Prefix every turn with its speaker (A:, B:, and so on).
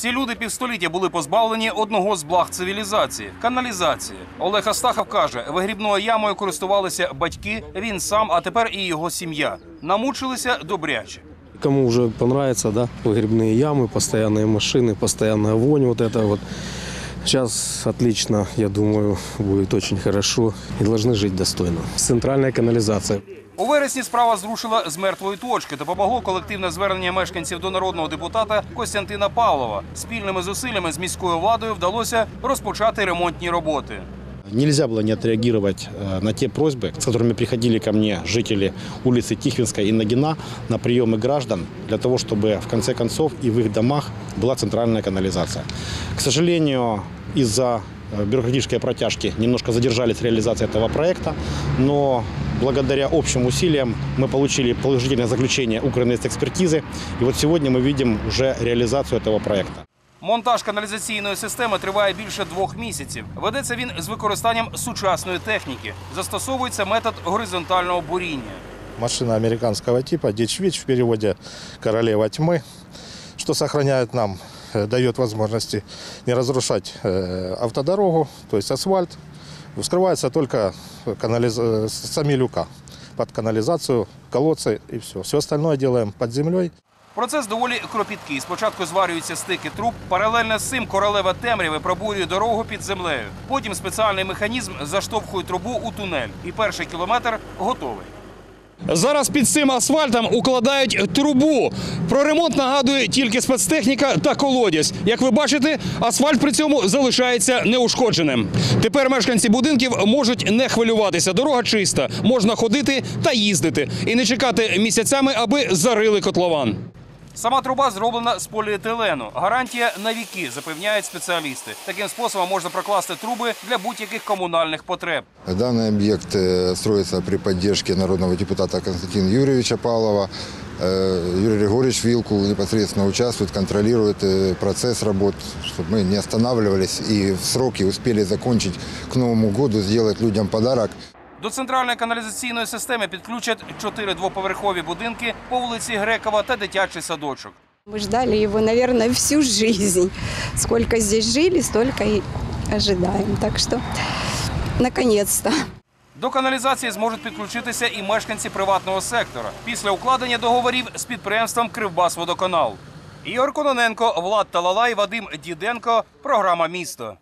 A: Ці люди півстоліття були позбавлені одного з благ цивілізації каналізації. Олег Астахов каже, вигрібною ямою користувалися батьки, він сам, а тепер і його сім'я. Намучилися добряче.
B: Кому уже понравится, да, выгребные ямы, постоянные машины, постоянная вонь, вот это вот. Сейчас отлично, я думаю, будет очень хорошо и должны жить достойно. Центральная канализация.
A: У вересні справа зрушила з мертвої точки. Допомогло колективне звернення мешканців до народного депутата Костянтина Павлова. Спільними зусиллями з міською владою вдалося розпочати ремонтні роботи.
C: Нельзя было не отреагировать э, на те просьбы, с которыми приходили ко мне жители улицы Тихвинская и Нагина на приемы граждан, для того, чтобы в конце концов и в их домах была центральная канализация. К сожалению, из-за э, бюрократической протяжки немножко задержались реализация этого проекта, но благодаря общим усилиям мы получили положительное заключение экспертизы, и вот сегодня мы видим уже реализацию этого проекта.
A: Монтаж каналізаційної системи триває більше двох місяців. Ведеться він з використанням сучасної техніки. Застосовується метод горизонтального буріння.
D: машина американского типа Дичвич в переводе «Королева тьмы», что сохраняет нам, э, дает возможности не разрушать э, автодорогу, то есть асфальт. Вскрывается только канализ... э, сами люка под канализацию, колодцы и все. Все остальное делаем под землей.
A: Процес доволі кропіткий. Спочатку зварюються стики труб. Паралельно з цим королева темряви пробурює дорогу під землею. Потім спеціальний механізм заштовхує трубу у тунель. І перший кілометр готовий. Зараз під цим асфальтом укладають трубу. Про ремонт нагадує тільки спецтехніка та колодязь. Як ви бачите, асфальт при цьому залишається неушкодженим. Тепер мешканці будинків можуть не хвилюватися. Дорога чиста, можна ходити та їздити і не чекати місяцями, аби зарили котлован. Сама труба зроблена з поліетилену. Гарантія на віки, запевняють спеціалісти. Таким способом можна прокласти труби для будь-яких комунальних потреб.
E: Данный объект э, строится при поддержке народного депутата Константина Юрьевича Павлова. Э, Юрий Григорьевич Вилкул непосредственно участвует, контролирует э, процесс работ, чтобы мы не останавливались и в сроки успели закончить к Новому году, сделать людям подарок.
A: До центральної каналізаційної системи підключать чотири двоповерхові будинки по вулиці Грекова та дитячий садочок.
F: Мы ждали его, наверное, всю жизнь. Сколько здесь жили, столько и ожидаем. Так что, наконец-то.
A: До каналізації зможуть підключитися і мешканці приватного сектора після укладення договорів з підприємством Кривбасводоканал. Ігор Кононенко, Влад Талалай, Вадим Діденко. Програма Місто.